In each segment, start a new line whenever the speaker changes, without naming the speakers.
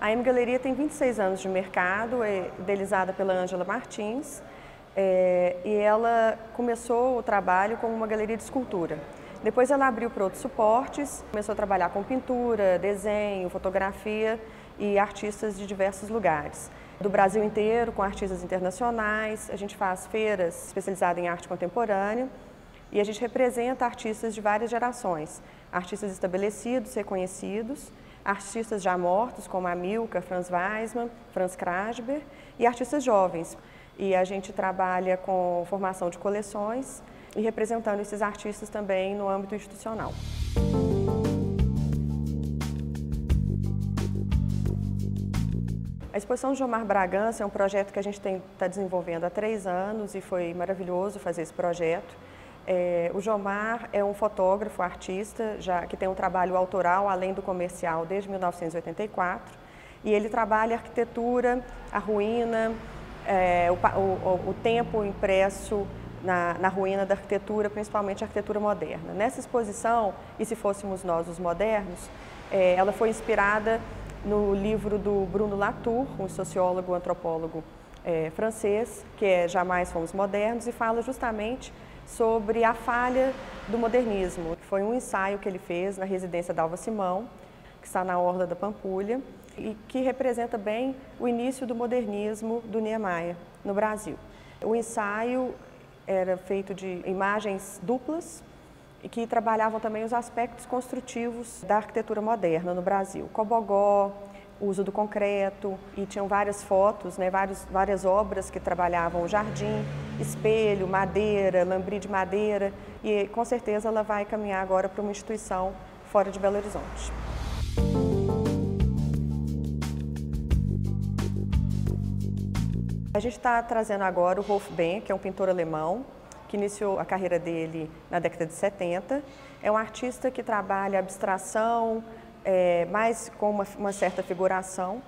A M Galeria tem 26 anos de mercado, é idealizada pela Ângela Martins, é, e ela começou o trabalho como uma galeria de escultura. Depois ela abriu para outros suportes, começou a trabalhar com pintura, desenho, fotografia e artistas de diversos lugares. Do Brasil inteiro, com artistas internacionais, a gente faz feiras especializadas em arte contemporânea e a gente representa artistas de várias gerações, artistas estabelecidos, reconhecidos, artistas já mortos, como Amilcar, Franz Weismann, Franz Krasber, e artistas jovens. E a gente trabalha com formação de coleções e representando esses artistas também no âmbito institucional. A exposição Jomar Bragança é um projeto que a gente está desenvolvendo há três anos e foi maravilhoso fazer esse projeto. É, o Jomar é um fotógrafo, artista, já que tem um trabalho autoral além do comercial desde 1984 e ele trabalha arquitetura, a ruína, é, o, o, o tempo impresso na, na, ruína da arquitetura, principalmente a arquitetura moderna. Nessa exposição, e se fôssemos nós os modernos, é, ela foi inspirada no livro do Bruno Latour, um sociólogo, antropólogo é, francês, que é Jamais Fomos Modernos, e fala justamente sobre a falha do modernismo. Foi um ensaio que ele fez na residência da Alva Simão, que está na Orla da Pampulha, e que representa bem o início do modernismo do Niemeyer no Brasil. O ensaio era feito de imagens duplas e que trabalhavam também os aspectos construtivos da arquitetura moderna no Brasil. Cobogó, o uso do concreto e tinham várias fotos, né, várias, várias obras que trabalhavam o jardim, espelho, madeira, lambri de madeira e com certeza ela vai caminhar agora para uma instituição fora de Belo Horizonte. A gente está trazendo agora o Rolf Ben, que é um pintor alemão, que iniciou a carreira dele na década de 70. É um artista que trabalha abstração, é, mais com uma, uma, certa figuração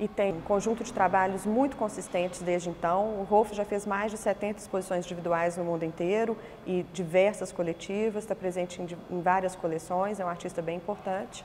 e tem um conjunto de trabalhos muito consistentes desde então. O Rolf já fez mais de 70 exposições individuais no mundo inteiro e diversas coletivas, está presente em, em várias coleções, é um artista bem importante.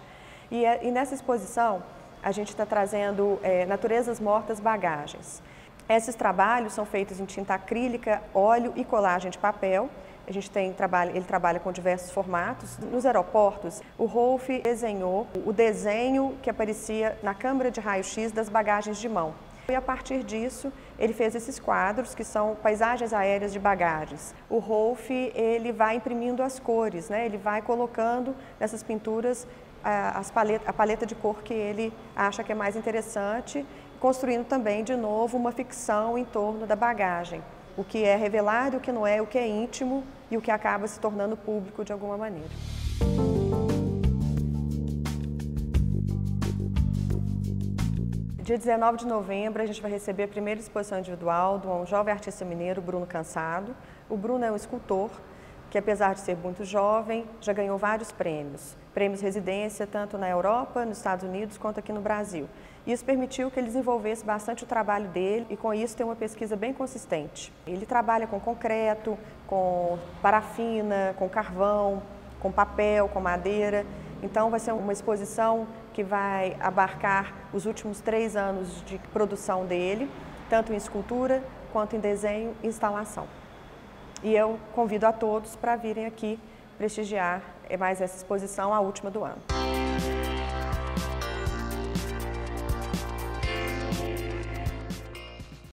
E, é, e nessa exposição a gente está trazendo é, Naturezas Mortas Bagagens. Esses trabalhos são feitos em tinta acrílica, óleo e colagem de papel. A gente tem trabalho, ele trabalha com diversos formatos. Nos aeroportos, o Rolf desenhou o desenho que aparecia na câmera de raio-x das bagagens de mão. E a partir disso, ele fez esses quadros que são paisagens aéreas de bagagens. O Rolf, ele vai imprimindo as cores, né? ele vai colocando nessas pinturas a, paleta, a paleta de cor que ele acha que é mais interessante construindo também, de novo, uma ficção em torno da bagagem. O que é revelado, o que não é, o que é íntimo e o que acaba se tornando público de alguma maneira. Dia 19 de novembro, a gente vai receber a primeira exposição individual de um jovem artista mineiro, Bruno Cansado. O Bruno é um escultor que, apesar de ser muito jovem, já ganhou vários prêmios. Prêmios residência, tanto na Europa, nos Estados Unidos, quanto aqui no Brasil. Isso permitiu que ele desenvolvesse bastante o trabalho dele e com isso tem uma pesquisa bem consistente. Ele trabalha com concreto, com parafina, com carvão, com papel, com madeira. Então vai ser uma exposição que vai abarcar os últimos três anos de produção dele, tanto em escultura quanto em desenho e instalação. E eu convido a todos para virem aqui prestigiar mais essa exposição, a última do ano.